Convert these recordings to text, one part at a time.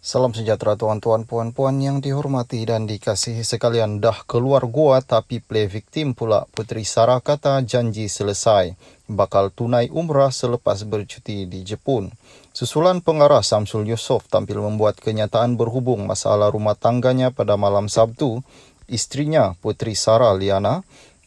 Salam sejahtera tuan-tuan puan-puan yang dihormati dan dikasihi sekalian. Dah keluar gua tapi play victim pula Puteri Sarah kata janji selesai. Bakal tunai umrah selepas bercuti di Jepun. Susulan pengarah Samsul Yusof tampil membuat kenyataan berhubung masalah rumah tangganya pada malam Sabtu. Istrinya Puteri Sarah Liana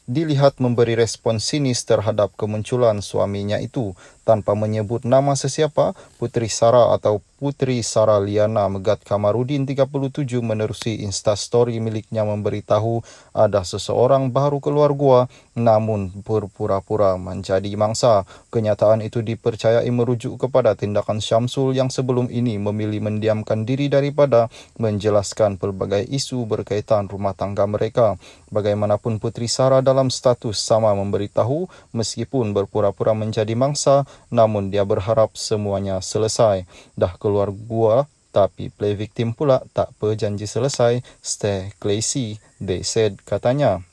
dilihat memberi respon sinis terhadap kemunculan suaminya itu tanpa menyebut nama sesiapa, Puteri Sarah atau Puteri Sarah Liana Megat Kamarudin 37 menerusi instastory miliknya memberitahu ada seseorang baru keluar gua namun berpura-pura menjadi mangsa. Kenyataan itu dipercayai merujuk kepada tindakan Syamsul yang sebelum ini memilih mendiamkan diri daripada menjelaskan pelbagai isu berkaitan rumah tangga mereka. Bagaimanapun Puteri Sarah dalam status sama memberitahu meskipun berpura-pura menjadi mangsa namun dia berharap semuanya selesai. Dah keluar gua tapi play victim pula tak berjanji selesai. Stay classy, they said katanya.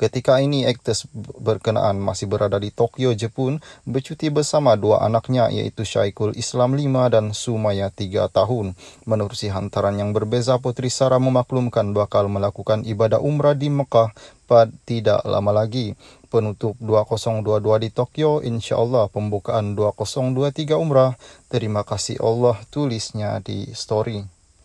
Ketika ini, aktres berkenaan masih berada di Tokyo, Jepun, bercuti bersama dua anaknya iaitu Syaikul Islam 5 dan Sumaya 3 tahun. Menerusi hantaran yang berbeza, Putri Sarah memaklumkan bakal melakukan ibadah umrah di Mekah pada tidak lama lagi. Penutup 2022 di Tokyo, insyaAllah pembukaan 2023 umrah. Terima kasih Allah tulisnya di story.